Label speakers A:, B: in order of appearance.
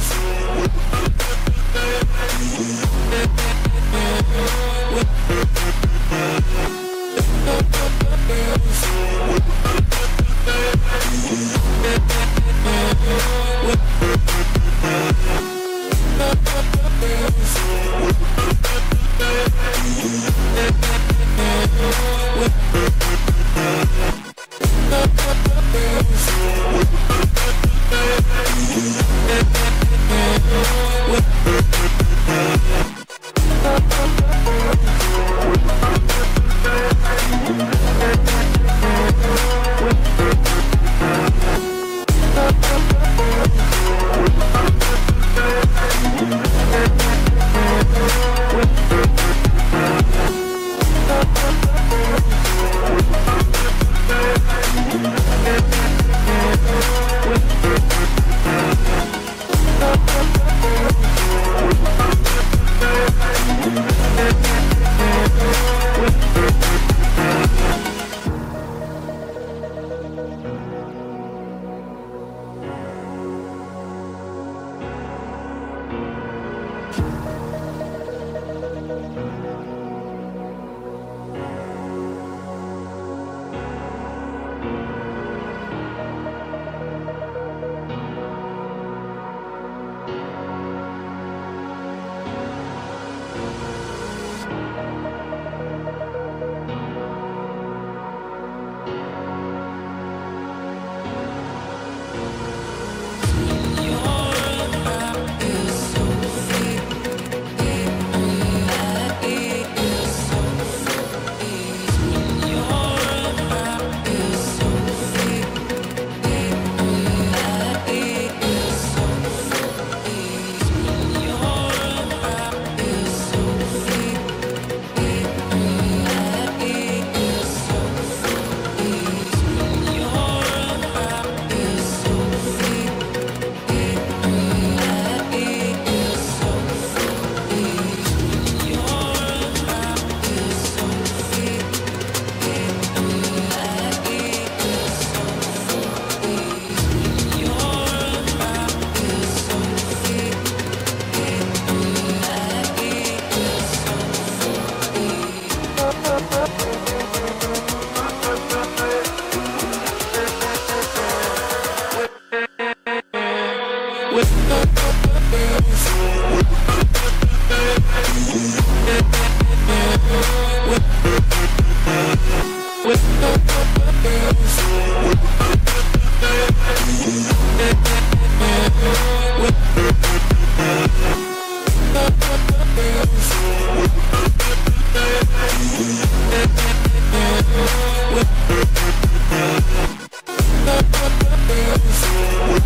A: Yeah. Thank you. We'll